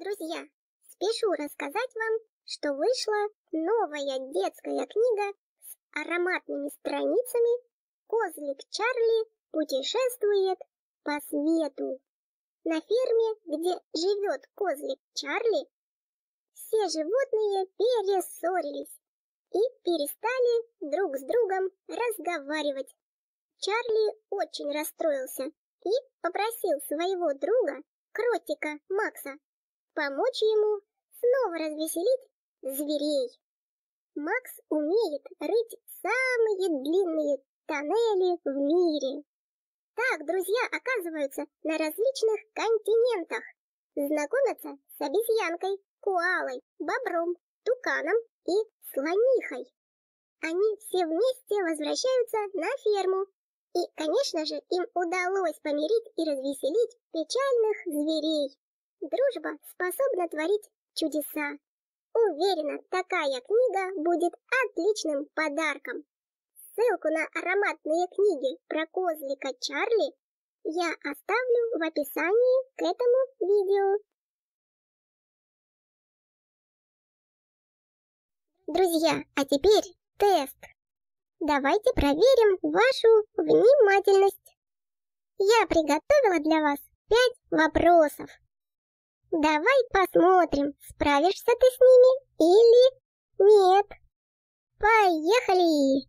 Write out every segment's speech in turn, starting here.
Друзья, спешу рассказать вам, что вышла новая детская книга с ароматными страницами «Козлик Чарли путешествует по свету». На ферме, где живет козлик Чарли, все животные перессорились и перестали друг с другом разговаривать. Чарли очень расстроился и попросил своего друга, кротика Макса, помочь ему снова развеселить зверей. Макс умеет рыть самые длинные тоннели в мире. Так друзья оказываются на различных континентах, знакомятся с обезьянкой, коалой, бобром, туканом и слонихой. Они все вместе возвращаются на ферму. И, конечно же, им удалось помирить и развеселить печальных зверей. Дружба способна творить чудеса. Уверена, такая книга будет отличным подарком. Ссылку на ароматные книги про козлика Чарли я оставлю в описании к этому видео. Друзья, а теперь тест. Давайте проверим вашу внимательность. Я приготовила для вас пять вопросов. Давай посмотрим, справишься ты с ними или нет. Поехали!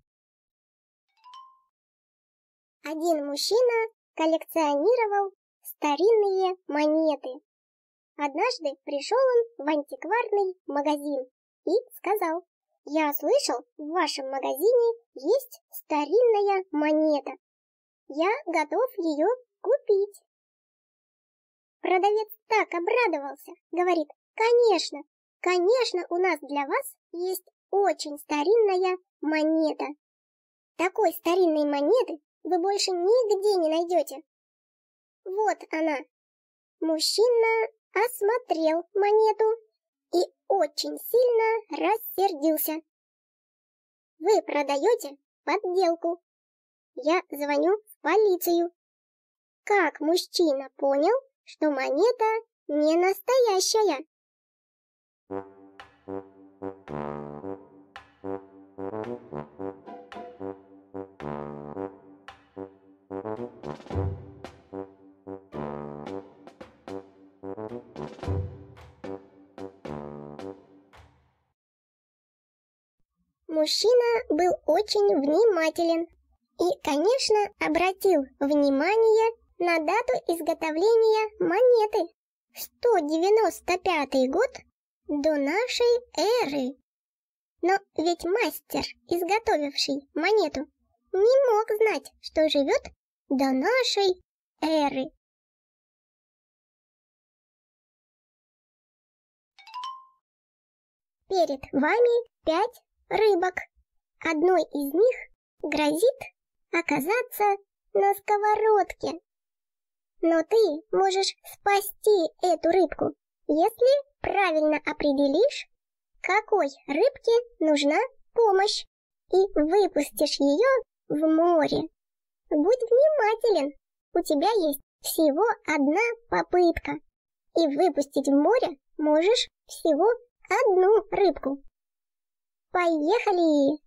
Один мужчина коллекционировал старинные монеты. Однажды пришел он в антикварный магазин и сказал, «Я слышал, в вашем магазине есть старинная монета. Я готов ее купить». Продавец так обрадовался, говорит, «Конечно, конечно, у нас для вас есть очень старинная монета. Такой старинной монеты вы больше нигде не найдете. Вот она. Мужчина осмотрел монету и очень сильно рассердился. Вы продаете подделку. Я звоню в полицию. Как мужчина понял, что монета не настоящая? Мужчина был очень внимателен и, конечно, обратил внимание на дату изготовления монеты. 195 год до нашей эры. Но ведь мастер, изготовивший монету, не мог знать, что живет до нашей эры. Перед вами пять рыбок. Одной из них грозит оказаться на сковородке. Но ты можешь спасти эту рыбку, если правильно определишь, какой рыбке нужна помощь, и выпустишь ее в море. Будь внимателен, у тебя есть всего одна попытка, и выпустить в море можешь всего одну рыбку. Поехали!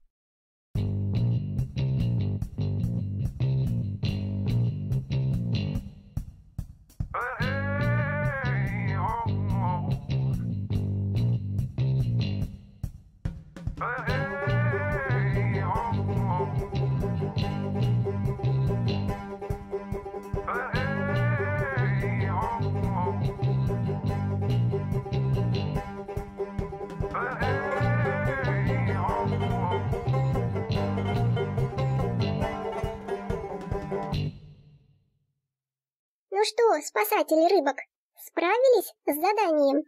Что, спасатели рыбок, справились с заданием?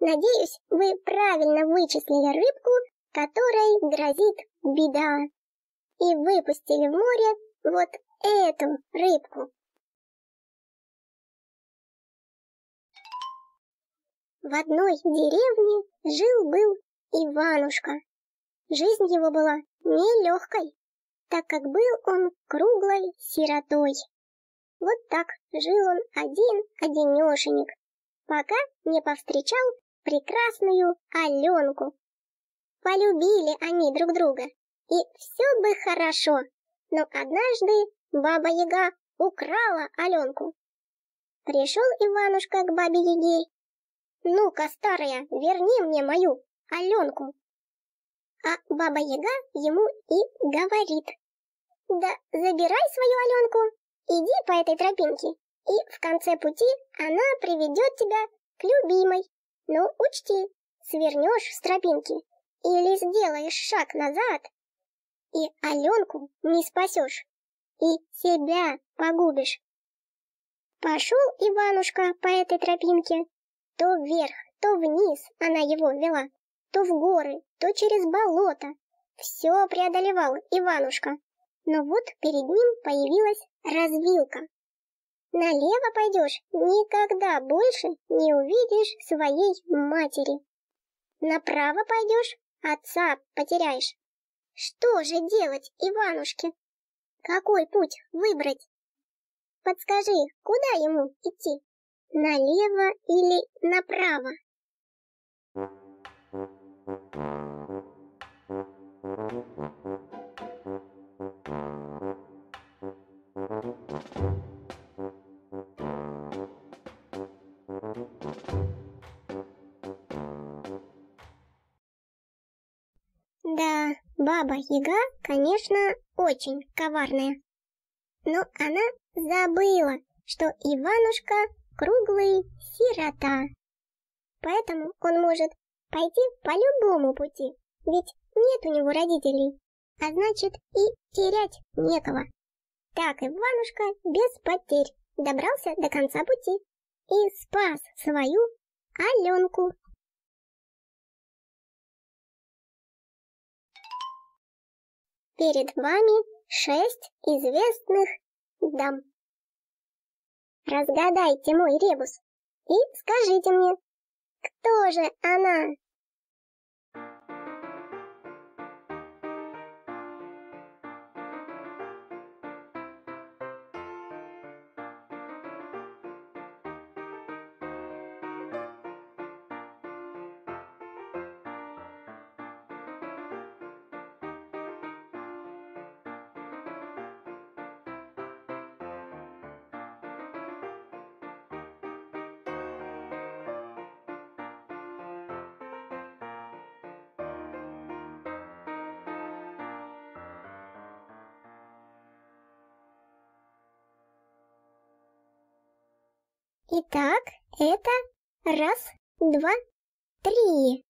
Надеюсь, вы правильно вычислили рыбку, которой грозит беда. И выпустили в море вот эту рыбку. В одной деревне жил-был Иванушка. Жизнь его была нелегкой, так как был он круглой сиротой. Вот так жил он один-одинешенек. пока не повстречал прекрасную Аленку. Полюбили они друг друга, и все бы хорошо, но однажды Баба-Яга украла Аленку. Пришел Иванушка к Бабе-Яге. «Ну-ка, старая, верни мне мою Аленку!» А Баба-Яга ему и говорит. «Да забирай свою Аленку, иди по этой тропинке, и в конце пути она приведет тебя к любимой. Но учти, свернешь с тропинки или сделаешь шаг назад, и Аленку не спасешь, и себя погубишь. Пошел Иванушка по этой тропинке, то вверх, то вниз она его вела, то в горы, то через болото. Все преодолевал Иванушка, но вот перед ним появилась развилка. Налево пойдешь, никогда больше не увидишь своей матери. Направо пойдешь, отца потеряешь. Что же делать Иванушке? Какой путь выбрать? Подскажи, куда ему идти? Налево или направо? Да, Баба-Яга, конечно, очень коварная. Но она забыла, что Иванушка круглый сирота. Поэтому он может пойти по любому пути, ведь нет у него родителей, а значит и терять некого. Так Иванушка без потерь добрался до конца пути и спас свою Аленку. Перед вами шесть известных дам. Разгадайте мой ребус и скажите мне, кто же она? Итак, это раз, два, три.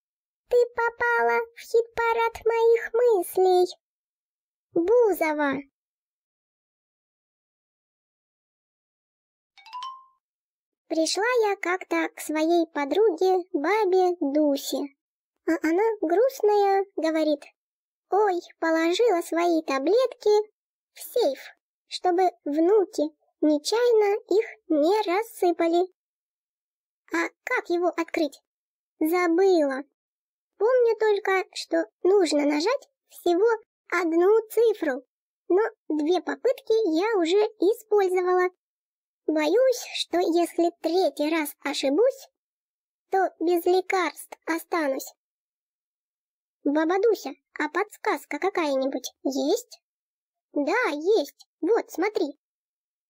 Ты попала в хит-парад моих мыслей. Бузова. Пришла я как-то к своей подруге, бабе Дусе. А она грустная, говорит, «Ой, положила свои таблетки в сейф, чтобы внуки нечаянно их не рассыпали. А как его открыть? Забыла. Помню только, что нужно нажать всего одну цифру, но две попытки я уже использовала. Боюсь, что если третий раз ошибусь, то без лекарств останусь. Баба Дуся, а подсказка какая-нибудь есть? Да, есть. Вот, смотри.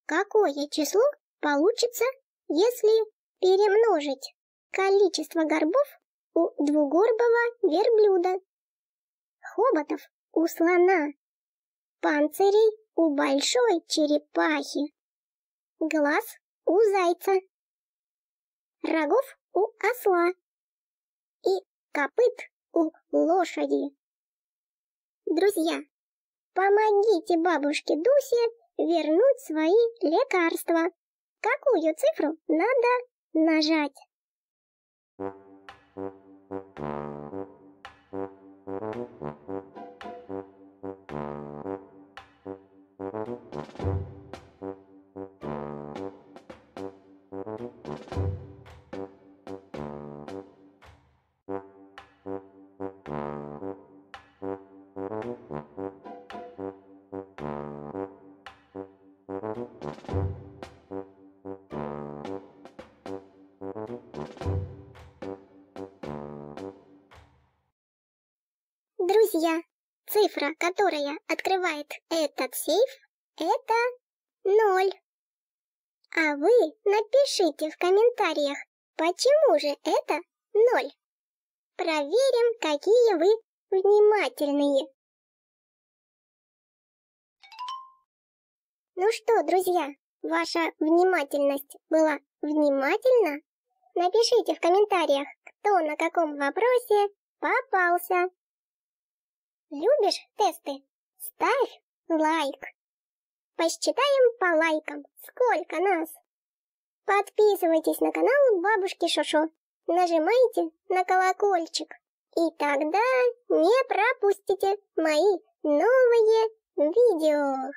Какое число получится, если перемножить количество горбов у двугорбого верблюда, хоботов у слона, панцирей у большой черепахи, глаз у зайца, рогов у осла и копыт у лошади. Друзья, помогите бабушке Дусе вернуть свои лекарства. Какую цифру надо нажать? Thank you. Цифра, которая открывает этот сейф, это ноль. А вы напишите в комментариях, почему же это ноль. Проверим, какие вы внимательные. Ну что, друзья, ваша внимательность была внимательна? Напишите в комментариях, кто на каком вопросе попался. Любишь тесты? Ставь лайк. Посчитаем по лайкам, сколько нас. Подписывайтесь на канал Бабушки Шошо. Нажимайте на колокольчик. И тогда не пропустите мои новые видео.